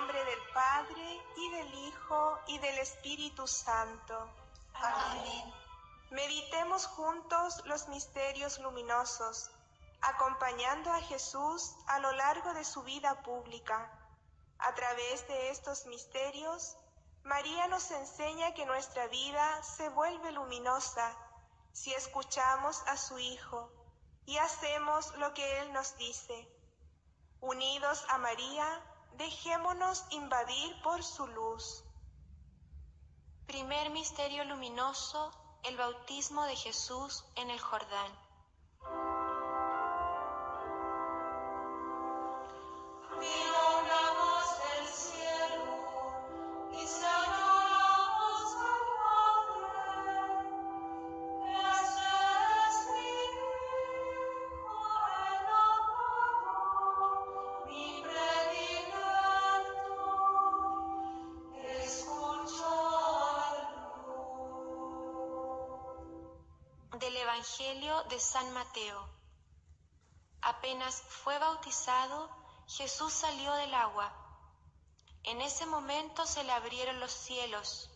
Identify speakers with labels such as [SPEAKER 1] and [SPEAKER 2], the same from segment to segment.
[SPEAKER 1] Nombre del Padre, y del Hijo, y del Espíritu Santo.
[SPEAKER 2] Amén.
[SPEAKER 1] Meditemos juntos los misterios luminosos, acompañando a Jesús a lo largo de su vida pública. A través de estos misterios, María nos enseña que nuestra vida se vuelve luminosa si escuchamos a su Hijo y hacemos lo que Él nos dice. Unidos a María, dejémonos invadir por su luz.
[SPEAKER 2] Primer misterio luminoso, el bautismo de Jesús en el Jordán. Evangelio de San Mateo. Apenas fue bautizado, Jesús salió del agua. En ese momento se le abrieron los cielos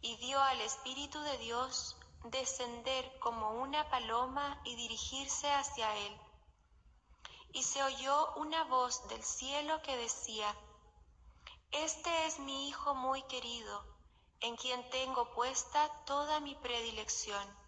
[SPEAKER 2] y dio al Espíritu de Dios descender como una paloma y dirigirse hacia él. Y se oyó una voz del cielo que decía, Este es mi Hijo muy querido, en quien tengo puesta toda mi predilección.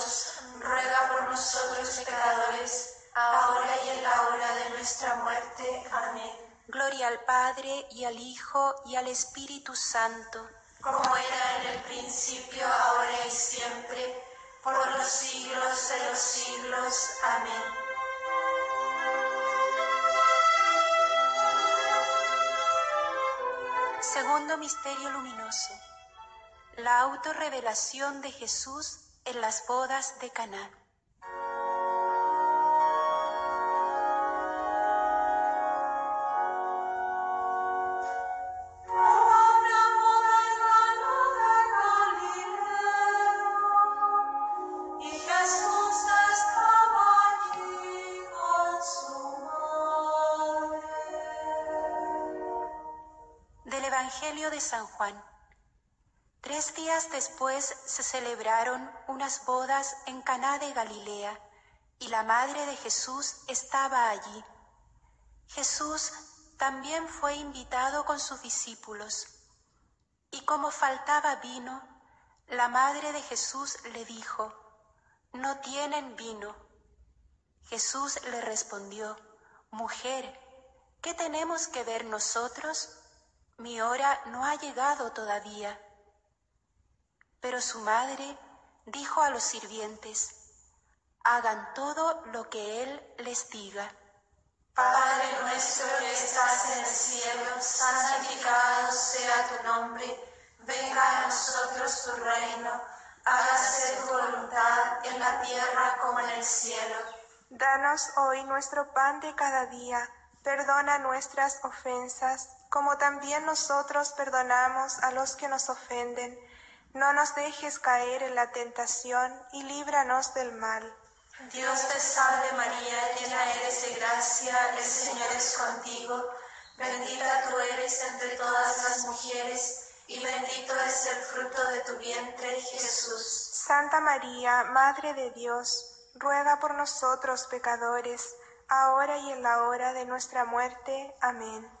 [SPEAKER 3] Y
[SPEAKER 2] al Hijo y al Espíritu Santo
[SPEAKER 3] como era en el principio, ahora y siempre, por los siglos de los siglos. Amén.
[SPEAKER 2] Segundo Misterio Luminoso. La autorrevelación de Jesús en las bodas de Caná. Tres días después se celebraron unas bodas en Caná de Galilea y la madre de Jesús estaba allí. Jesús también fue invitado con sus discípulos. Y como faltaba vino, la madre de Jesús le dijo, no tienen vino. Jesús le respondió, mujer, ¿qué tenemos que ver nosotros? mi hora no ha llegado todavía. Pero su madre dijo a los sirvientes, hagan todo lo que él les diga.
[SPEAKER 3] Padre nuestro que estás en el cielo, santificado sea tu nombre, venga a nosotros tu reino, hágase tu voluntad en la tierra como en el cielo.
[SPEAKER 1] Danos hoy nuestro pan de cada día, perdona nuestras ofensas como también nosotros perdonamos a los que nos ofenden. No nos dejes caer en la tentación y líbranos del mal.
[SPEAKER 3] Dios te salve María, llena eres de gracia, el Señor es contigo. Bendita tú eres entre todas las mujeres y bendito es el fruto de tu vientre, Jesús.
[SPEAKER 1] Santa María, Madre de Dios, ruega por nosotros pecadores, ahora y en la hora de nuestra muerte. Amén.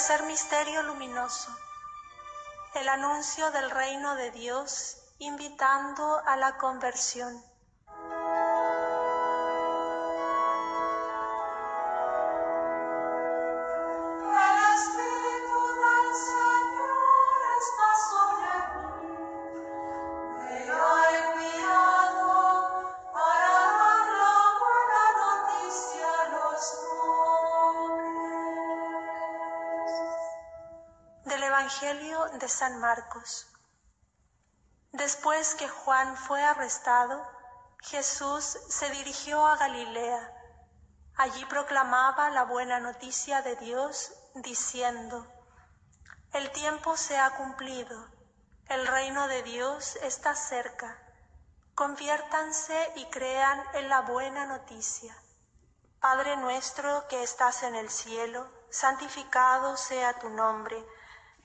[SPEAKER 4] Tercer misterio luminoso. El anuncio del reino de Dios invitando a la conversión. San Marcos. Después que Juan fue arrestado, Jesús se dirigió a Galilea. Allí proclamaba la buena noticia de Dios, diciendo, El tiempo se ha cumplido, el reino de Dios está cerca. Conviértanse y crean en la buena noticia. Padre nuestro que estás en el cielo, santificado sea tu nombre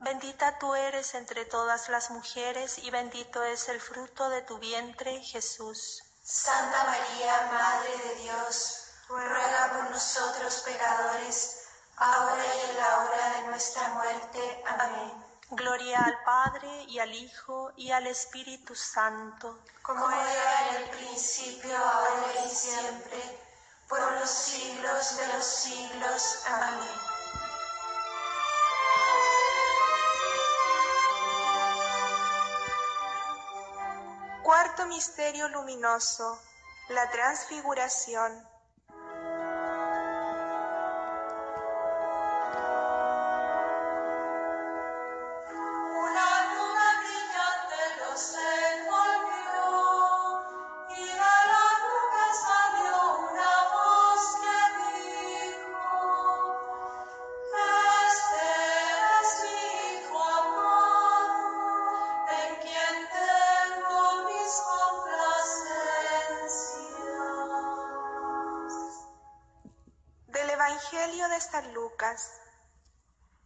[SPEAKER 4] Bendita tú eres entre todas las mujeres y bendito es el fruto de tu vientre, Jesús.
[SPEAKER 3] Santa María, Madre de Dios, ruega por nosotros pecadores, ahora y en la hora de nuestra muerte. Amén.
[SPEAKER 4] Gloria al Padre y al Hijo y al Espíritu Santo.
[SPEAKER 3] Como era en el principio, ahora y siempre, por los siglos de los siglos. Amén.
[SPEAKER 1] Misterio luminoso, la transfiguración.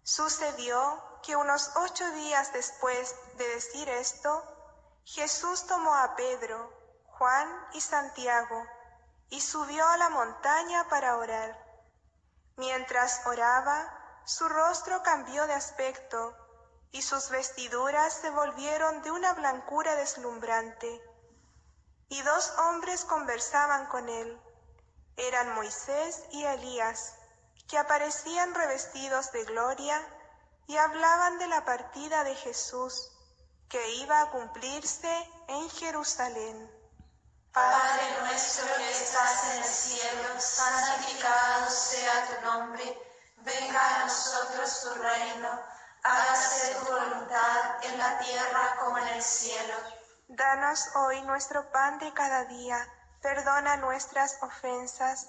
[SPEAKER 1] Sucedió que unos ocho días después de decir esto, Jesús tomó a Pedro, Juan y Santiago y subió a la montaña para orar. Mientras oraba, su rostro cambió de aspecto y sus vestiduras se volvieron de una blancura deslumbrante. Y dos hombres conversaban con él. Eran Moisés y Elías, que aparecían revestidos de gloria y hablaban de la partida de Jesús, que iba a cumplirse en Jerusalén.
[SPEAKER 3] Padre nuestro que estás en el cielo, santificado sea tu nombre, venga a nosotros tu reino, hágase tu voluntad en la tierra como en el cielo.
[SPEAKER 1] Danos hoy nuestro pan de cada día, perdona nuestras ofensas,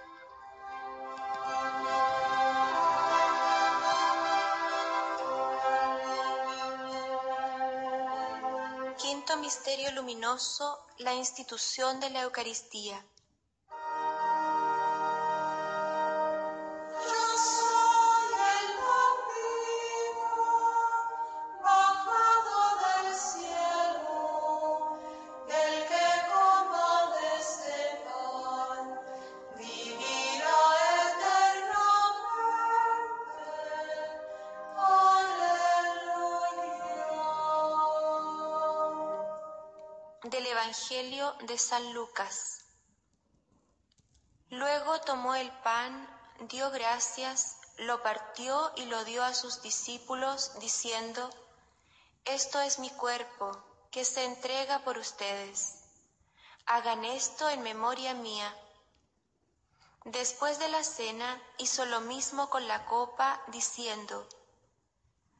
[SPEAKER 5] Misterio Luminoso, la institución de la Eucaristía. Evangelio de San Lucas. Luego tomó el pan, dio gracias, lo partió y lo dio a sus discípulos, diciendo, Esto es mi cuerpo, que se entrega por ustedes. Hagan esto en memoria mía. Después de la cena hizo lo mismo con la copa, diciendo,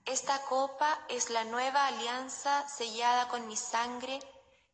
[SPEAKER 5] Esta copa es la nueva alianza sellada con mi sangre,